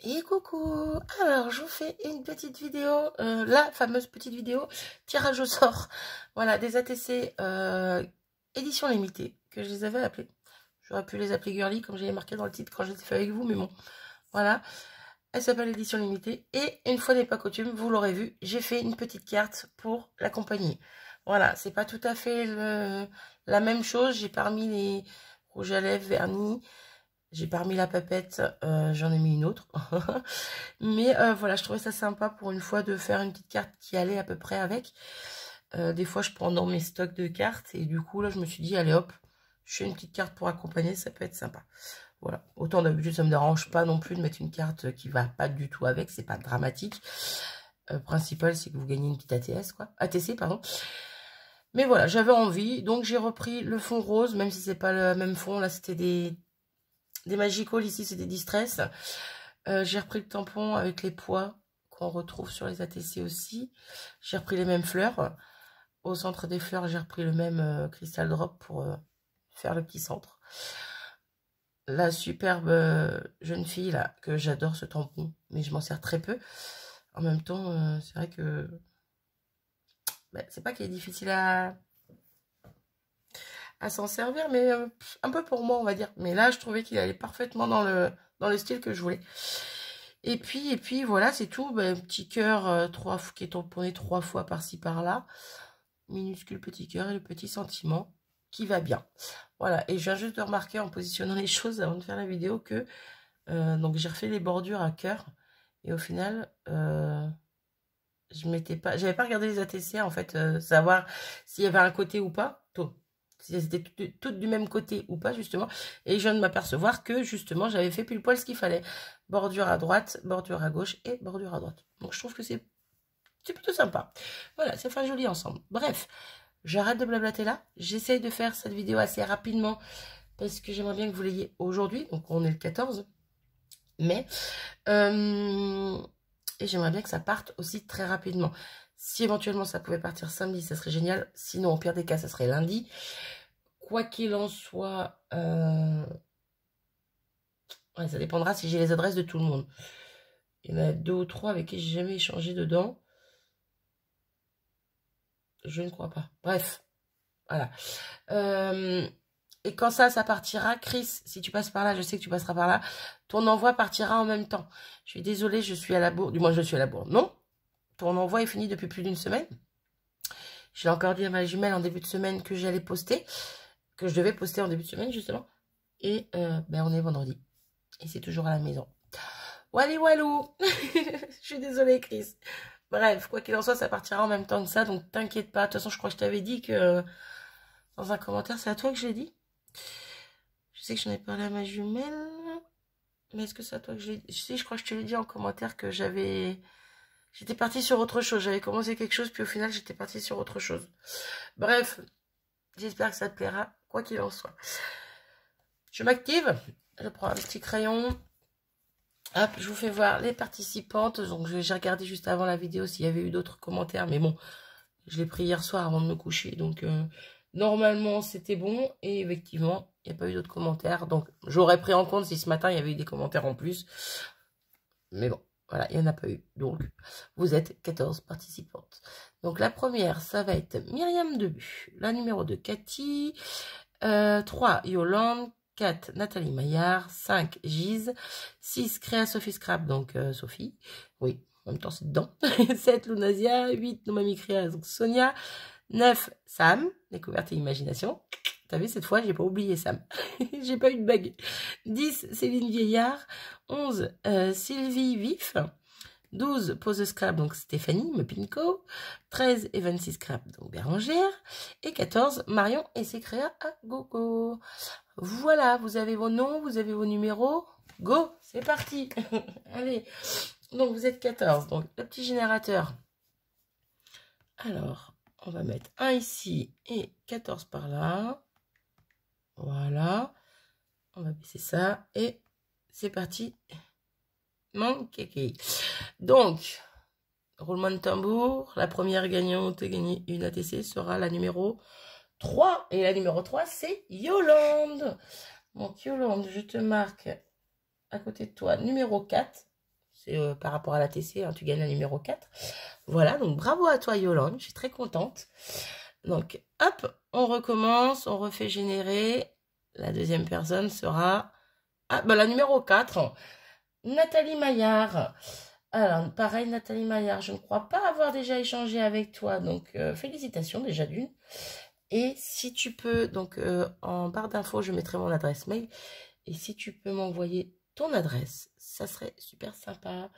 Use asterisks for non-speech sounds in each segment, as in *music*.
Et coucou Alors, je vous fais une petite vidéo, euh, la fameuse petite vidéo tirage au sort. Voilà, des ATC euh, édition limitée, que je les avais appelés. J'aurais pu les appeler girly, comme j'avais marqué dans le titre quand ai fait avec vous, mais bon, voilà. Elle s'appelle édition limitée. Et une fois n'est pas coutume, vous l'aurez vu, j'ai fait une petite carte pour l'accompagner. Voilà, c'est pas tout à fait la même chose. J'ai parmi les rouges à lèvres, vernis, j'ai pas remis la papette, euh, j'en ai mis une autre. *laughs* Mais euh, voilà, je trouvais ça sympa pour une fois de faire une petite carte qui allait à peu près avec. Euh, des fois, je prends dans mes stocks de cartes. Et du coup, là, je me suis dit, allez hop, je fais une petite carte pour accompagner, ça peut être sympa. Voilà, autant d'habitude, ça me dérange pas non plus de mettre une carte qui va pas du tout avec, c'est pas dramatique. principal, c'est que vous gagnez une petite ATS, quoi. ATC, pardon. Mais voilà, j'avais envie, donc j'ai repris le fond rose, même si c'est pas le même fond, là c'était des des Magical, ici, c'est des Distress. Euh, j'ai repris le tampon avec les poids qu'on retrouve sur les ATC aussi. J'ai repris les mêmes fleurs. Au centre des fleurs, j'ai repris le même euh, Crystal Drop pour euh, faire le petit centre. La superbe jeune fille, là, que j'adore ce tampon, mais je m'en sers très peu. En même temps, c'est vrai que... Ben, c'est pas qu'il est difficile à à s'en servir, mais euh, un peu pour moi, on va dire. Mais là, je trouvais qu'il allait parfaitement dans le, dans le style que je voulais. Et puis, et puis voilà, c'est tout. Ben, petit cœur euh, trois, qui est tamponné trois fois par-ci, par-là. Minuscule petit cœur et le petit sentiment qui va bien. Voilà, et je viens juste de remarquer en positionnant *laughs* les choses avant de faire la vidéo que euh, donc j'ai refait les bordures à cœur. Et au final, je m'étais pas, j'avais pas regardé les ATC en fait, savoir s'il y avait un côté ou pas. Si elles étaient toutes, du même côté ou pas, justement. Et je viens de m'apercevoir que, justement, j'avais fait pile poil ce qu'il fallait. Bordure à droite, bordure à gauche et bordure à droite. Donc, je trouve que c'est plutôt sympa. Voilà, ça fait joli ensemble. Bref, j'arrête de blablater là. J'essaye de faire cette vidéo assez rapidement parce que j'aimerais bien que vous l'ayez aujourd'hui. Donc, on est le 14 mai. Euh, et j'aimerais bien que ça parte aussi très rapidement. Si éventuellement ça pouvait partir samedi, ça serait génial. Sinon, au pire des cas, ça serait lundi. Quoi qu'il en soit, euh, ça dépendra si j'ai les adresses de tout le monde. Il y en a deux ou trois avec qui j'ai jamais échangé dedans. Je ne crois pas. Bref, voilà. Euh, et quand ça, ça partira, Chris, si tu passes par là, je sais que tu passeras par là, ton envoi partira en même temps. Je suis désolée, je suis à la bourre. Du moins, je suis à la bourre. Non, ton envoi est fini depuis plus d'une semaine. J'ai encore dit à ma jumelle en début de semaine que j'allais poster, que je devais poster en début de semaine justement. Et euh, ben on est vendredi. Et c'est toujours à la maison. Wally walou *laughs* Je suis désolée Chris. Bref, quoi qu'il en soit, ça partira en même temps que ça. Donc t'inquiète pas. De toute façon, je crois que je t'avais dit que dans un commentaire, c'est à toi que je l'ai dit. Je sais que j'en ai parlé à ma jumelle. Mais est-ce que c'est à toi que je l'ai dit? Sais, je crois que je te l'ai dit en commentaire que j'avais J'étais partie sur autre chose. J'avais commencé quelque chose, puis au final, j'étais partie sur autre chose. Bref, j'espère que ça te plaira, quoi qu'il en soit. Je m'active. Je prends un petit crayon. Hop, je vous fais voir les participantes. Donc, j'ai regardé juste avant la vidéo s'il y avait eu d'autres commentaires. Mais bon, je l'ai pris hier soir avant de me coucher. Donc, euh, normalement, c'était bon. Et effectivement, il n'y a pas eu d'autres commentaires. Donc, j'aurais pris en compte si ce matin, il y avait eu des commentaires en plus. Mais bon. Voilà, il n'y en a pas eu. Donc, vous êtes 14 participantes. Donc, la première, ça va être Myriam Debu. La numéro 2, Cathy. 3, euh, Yolande. 4, Nathalie Maillard. 5, Gise. 6, Créa Sophie Scrap, donc euh, Sophie. Oui, en même temps, c'est dedans. 7, Lunazia. 8, Nomami Créa, donc Sonia. 9, Sam, découverte et imagination. T'as cette fois, j'ai pas oublié Sam. *laughs* j'ai pas eu de bug. 10, Céline Vieillard. 11, euh, Sylvie Vif. 12, Pose Scrap, donc Stéphanie Mepinko. 13, et 26 Scrap, donc Bérangère. Et 14, Marion et ses à gogo. Voilà, vous avez vos noms, vous avez vos numéros. Go, c'est parti. *laughs* Allez, donc vous êtes 14. Donc le petit générateur. Alors, on va mettre un ici et 14 par là. Voilà. On va baisser ça. Et c'est parti. Mon kéké. Donc, roulement de tambour. La première gagnante et gagner une ATC sera la numéro 3. Et la numéro 3, c'est Yolande. Donc, Yolande, je te marque à côté de toi numéro 4. C'est euh, par rapport à la TC, hein, tu gagnes la numéro 4. Voilà, donc bravo à toi Yolande, je suis très contente. Donc, hop, on recommence, on refait générer. La deuxième personne sera... Ah, bah, la numéro 4, Nathalie Maillard. Alors, pareil, Nathalie Maillard, je ne crois pas avoir déjà échangé avec toi, donc euh, félicitations déjà d'une. Et si tu peux, donc euh, en barre d'infos, je mettrai mon adresse mail. Et si tu peux m'envoyer ton adresse, ça serait super sympa.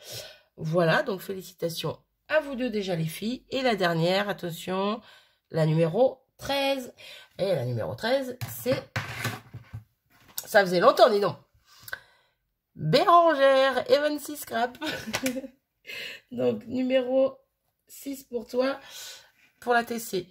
Voilà, donc félicitations à vous deux déjà les filles. Et la dernière, attention, la numéro 13. Et la numéro 13, c'est... Ça faisait longtemps, dis donc. Bérangère, Evan 6 Scrap. *laughs* donc, numéro 6 pour toi, pour la TC.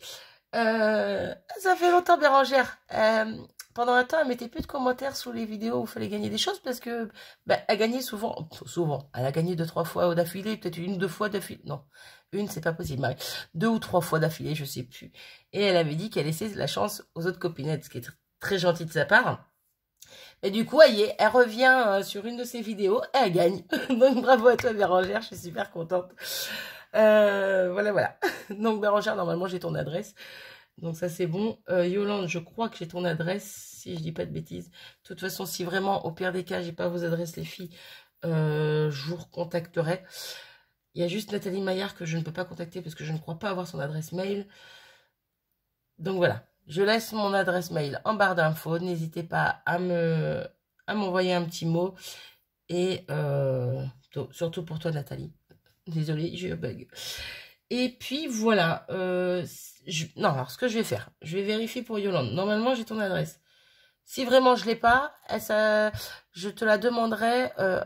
Euh, ça fait longtemps, Bérangère. Euh, pendant un temps, elle mettait plus de commentaires sous les vidéos où il fallait gagner des choses parce que bah, elle gagnait souvent, souvent. Elle a gagné deux, trois fois d'affilée, peut-être une deux fois d'affilée. Non, une, c'est pas possible. Deux ou trois fois d'affilée, je sais plus. Et elle avait dit qu'elle laissait la chance aux autres copinettes, ce qui est très gentil de sa part. Et du coup, elle revient euh, sur une de ses vidéos et elle gagne. *laughs* Donc bravo à toi, Bérangère, je suis super contente. Euh, voilà, voilà. *laughs* Donc, Bérangère, normalement, j'ai ton adresse. Donc, ça, c'est bon. Euh, Yolande, je crois que j'ai ton adresse, si je dis pas de bêtises. De toute façon, si vraiment, au pire des cas, j'ai pas vos adresses, les filles, euh, je vous recontacterai. Il y a juste Nathalie Maillard que je ne peux pas contacter parce que je ne crois pas avoir son adresse mail. Donc, voilà. Je laisse mon adresse mail en barre d'infos. N'hésitez pas à me à m'envoyer un petit mot. Et surtout pour toi, Nathalie. Désolée, j'ai un bug. Et puis voilà. Euh, non, alors ce que je vais faire, je vais vérifier pour Yolande. Normalement, j'ai ton adresse. Si vraiment je l'ai pas, je te la demanderai euh,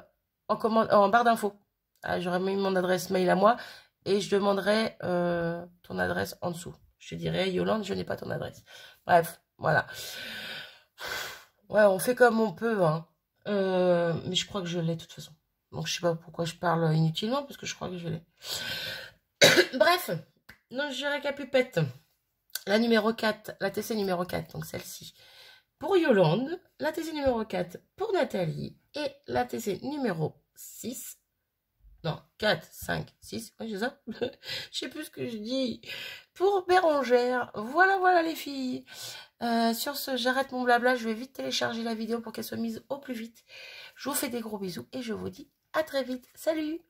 en, barre d'infos. Ah, j'aurai mis mon adresse mail à moi et je demanderai euh, ton adresse en dessous. Je dirai, Yolande, je n'ai pas ton adresse. Bref, voilà. Ouais, on fait comme on peut. Hein. mais je crois que je l'ai de toute façon. Donc, je sais pas pourquoi je parle inutilement, parce que je crois que je l'ai. Bref, donc je récapitule. La numéro 4, la TC numéro 4, donc celle-ci, pour Yolande, la TC numéro 4 pour Nathalie, et la TC numéro 6, non, 4, 5, 6, oui, c'est ça *laughs* Je sais plus ce que je dis. Pour Bérangère, voilà, voilà les filles. Euh, sur ce, j'arrête mon blabla, je vais vite télécharger la vidéo pour qu'elle soit mise au plus vite. Je vous fais des gros bisous et je vous dis à très vite. Salut